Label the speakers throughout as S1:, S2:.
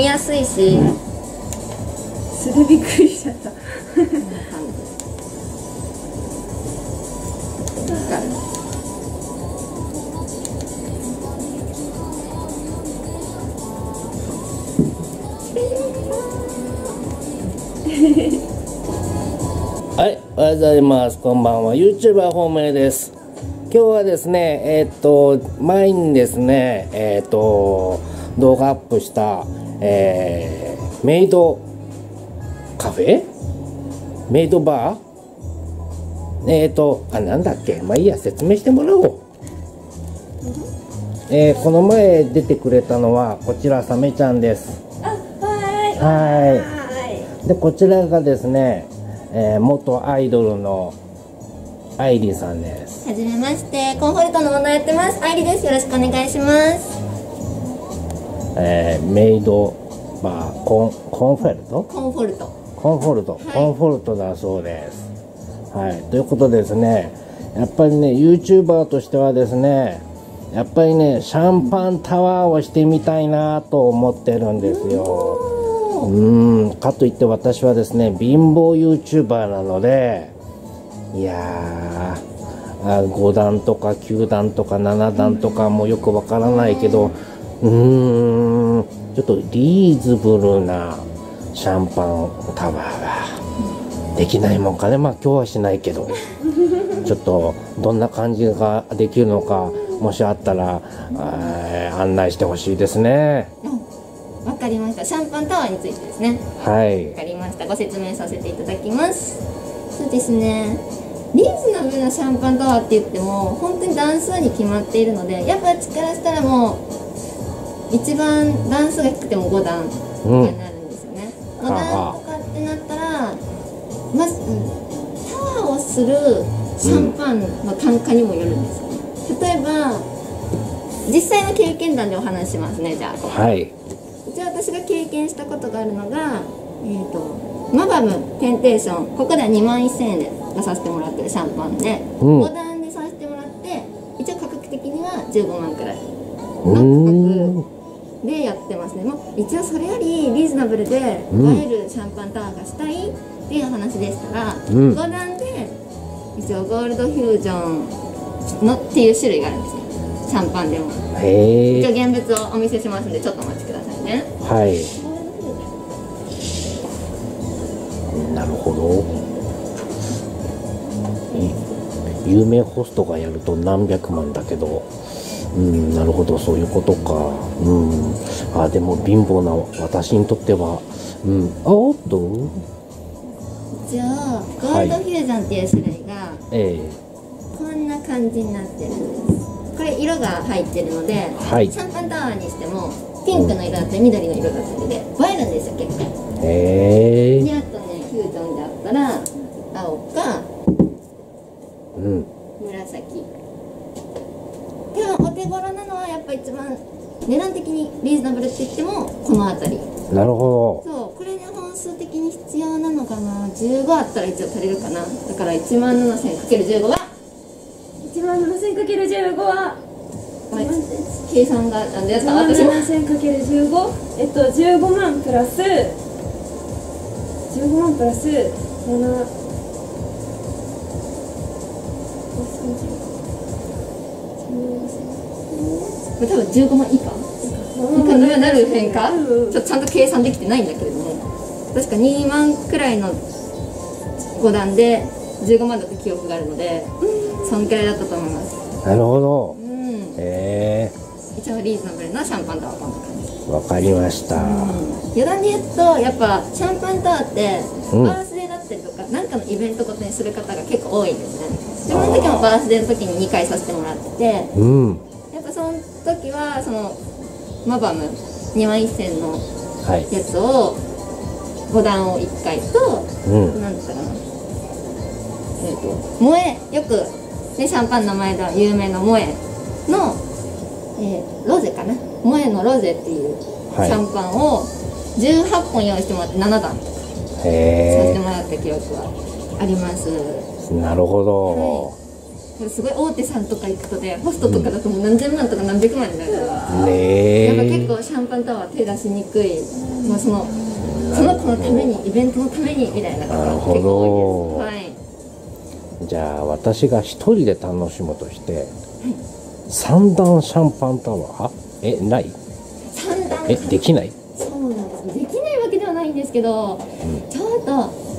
S1: みやすいし、
S2: 素でびっくりしちゃった
S3: はい、おはようございます。こんばんは。YouTuber 本命です。今日はですね、えーっと、前にですね、えーっと、動画アップした、えーメイドカフェ？メイドバー？えーっと、あ、なんだっけ？まあいいや、説明してもらおう。えーこの前出てくれたのは、こちら、サメちゃんです。はい。
S2: はい
S3: でこちらがですね、えー元アイドルの愛理さんです
S1: はじめまして、コンフォルトのオーナーやってます。愛理です。よろしくお願いします。
S3: えーメイドバーコンコンフェルト？
S1: コンフォルト。
S3: コンフォルト、コンフォルトだそうです。はい。ということでですねやっぱりね YouTuber としてはですねやっぱりねシャンパンタワーをしてみたいなと思ってるんですよ。うー。ん。かといって私はですね貧乏 YouTuber なのでいやーあ5段とか9段とか7段とかもよくわからないけどうーんちょっとリーズブルなシャンパンタワーはできないもんかねまあ今日はしないけど ちょっとどんな感じができるのかもしあったらあー案内してほしいですね
S1: わかりました。シャンパンタワーについてですね。
S3: はい
S1: わかりました。ご説明させていただきます。そうですね。リーズナブルなシャンパンタワーって言っても本当に段数に決まっているのでやっぱ力したらもう一番段数が低くても5段とかになるんですよね、5段とかってなったらまずタワーをするシャンパンの単価にもよるんですよ。ね例えば実際の経験談でお話ししますねじゃあ。
S3: はい。
S1: じゃあ私が経験したことがあるのが、えー、とマバムテンテーション。ここでは2万1000円で出させてもらってるシャンパンで、
S3: うん。
S1: 5段でさせてもらって一応価格的には15万くらい。の価格でやってますね、まあ、一応それよりリーズナブルで映
S3: うん。
S1: えるシャンパンタワーがしたいっていう話でしたら、
S3: うん。
S1: 5段で一応ゴールドフュージョンのっていう種類があるんですよ。シャンパンでも。一応現物をお見せしますんでちょっとお待ちくださいね。
S3: はい。なるほど。い有名ホストがやると何百万だけどうんなるほどそういうことか。うん。あでも貧乏な私にとっては。うん。あおっと
S1: じゃあゴールドフュージョンっていう種類が
S3: え
S1: こんな感じになってるんです。これ色が入ってるので、
S3: はい。
S1: シャンパンタワーにしてもピンクの色だったり緑の色だったりで映えるんですよ結構。
S3: えへえ。
S1: であとねフュージョンであったら青か
S3: うん
S1: 紫でもお手頃なのはやっぱ一番値段的にリーズナブルって言ってもこの辺り。
S3: なるほ
S1: そうこれで本数的に必要なのかな？15あったら一応足りるかな？だから1万 7000×15 は
S2: ？1万 7000×15 は？
S1: はい計算がなんでやっ
S2: 1万
S1: た私も。
S2: 7000×15 えっと15万プラス15万プラス7
S1: これ多分15万以下以下にはなるへんか
S2: うん。
S1: ちょっとちゃんと計算できてないんだけれども。確か2万くらいの5段で15万だった記憶があるのでそん。くらいだったと思います
S3: どなるほど。
S1: うん。
S3: へえ。
S1: 一応リーズナブルなシャンパンタワーこんな。感じ
S3: わかりました。
S1: 余談で言うとやっぱシャンパンタワーって
S3: うん。
S1: バースデーだったりとか何かのイベントごとにする方が結構多いんですね。自分の時もバースデーの時に2回させてもらってて
S3: うん
S1: やっぱその時はそのマバム2万1000の
S3: はい。
S1: やつを5段を1回と
S3: うん。
S1: 何だったかな。えっ、と萌えよく、ね、シャンパンの前では有名な萌えの、えーロゼかな。萌えのロゼっていうシ
S3: はい。
S1: ャンパンを18本用意してもらって7段。させ
S3: へ
S1: てもらった記憶はあります。
S3: えなるほど、
S1: すごい大手さんとか行くとねホストとかだともう何千万とか何百万になるか。ら、
S3: ね
S1: やっぱ
S3: え
S1: 結構シャンパンタワー手出しにくい、まあ、そのその子のためにイベントのためにみたいな方が結構多いです。
S3: じゃあ私が一人で楽しむとして、三段シャンパンタワー？えない？
S1: はい三段
S3: えできない？
S1: そうなんです。できないわけではないんですけど、ちょっと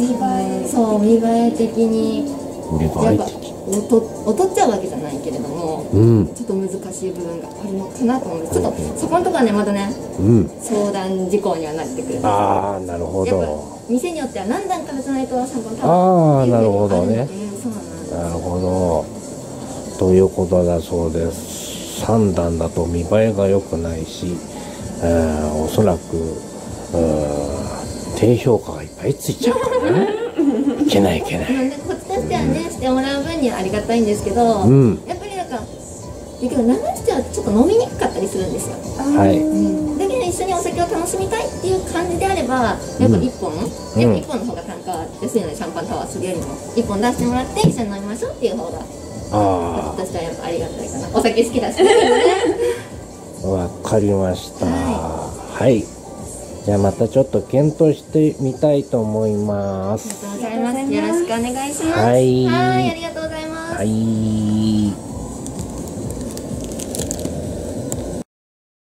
S2: 見栄え
S1: そう見栄え的に。
S3: 見
S1: やっぱ劣劣っちゃうわけじゃないけれども、
S3: うん。
S1: ちょっと難しい部分があるのかなと思うちょっとそこのところはねまだね
S3: うん。
S1: 相談事項にはなってくる。
S3: ああなるほど。
S1: 店によっては何段からじゃないとシャンパンタワー
S3: あーなるほどね。
S1: うふうにあるのでそうなん
S3: なるほど。ということだそうです。3段だと見栄えが良くないし、えーおそらくうーん低評価がいっぱいついちゃうからね。いけないいけない。
S1: こっちとしてはねしてもらう分にはありがたいんですけど、
S3: うん。
S1: やっぱりなんか結局流してはちょっと飲みにくかったりするんですよ。
S3: はい。
S1: だけど一緒にお酒を楽しみたいっていう感じであればやっぱ1本、やっぱ1本の方が単価安いのでシャンパンタワーするよりも1本出してもらって一緒に飲みましょうっていう方が
S3: あ
S1: 私としてはやっぱありがたいかな。お酒好きだし。
S3: わかりました。はいじゃあまたちょっと検討してみたいと思います。
S1: ありがとうございます。よろしくお願いします
S3: はい。
S1: はいありがとうございます。
S3: はい